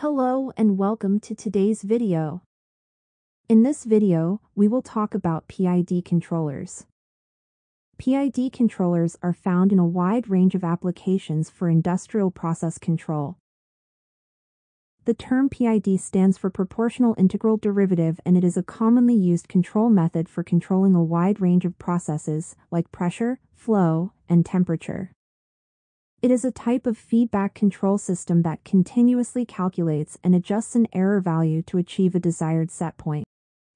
Hello and welcome to today's video. In this video, we will talk about PID controllers. PID controllers are found in a wide range of applications for industrial process control. The term PID stands for proportional integral derivative and it is a commonly used control method for controlling a wide range of processes like pressure, flow, and temperature. It is a type of feedback control system that continuously calculates and adjusts an error value to achieve a desired set point.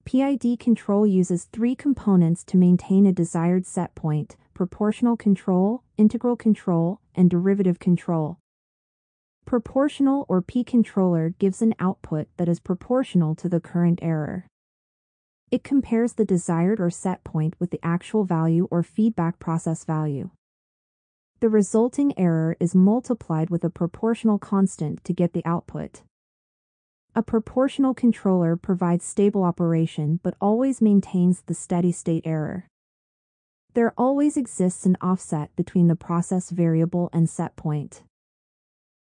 PID control uses three components to maintain a desired set point, proportional control, integral control, and derivative control. Proportional or P controller gives an output that is proportional to the current error. It compares the desired or set point with the actual value or feedback process value. The resulting error is multiplied with a proportional constant to get the output. A proportional controller provides stable operation but always maintains the steady state error. There always exists an offset between the process variable and set point.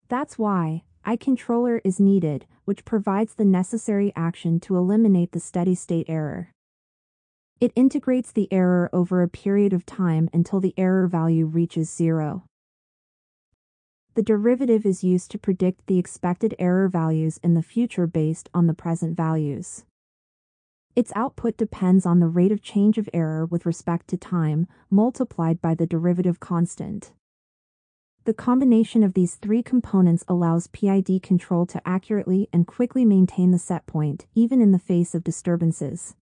That's why I controller is needed, which provides the necessary action to eliminate the steady state error. It integrates the error over a period of time until the error value reaches zero. The derivative is used to predict the expected error values in the future based on the present values. Its output depends on the rate of change of error with respect to time, multiplied by the derivative constant. The combination of these three components allows PID control to accurately and quickly maintain the set point, even in the face of disturbances.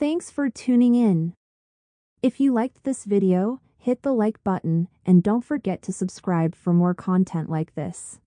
Thanks for tuning in. If you liked this video, hit the like button and don't forget to subscribe for more content like this.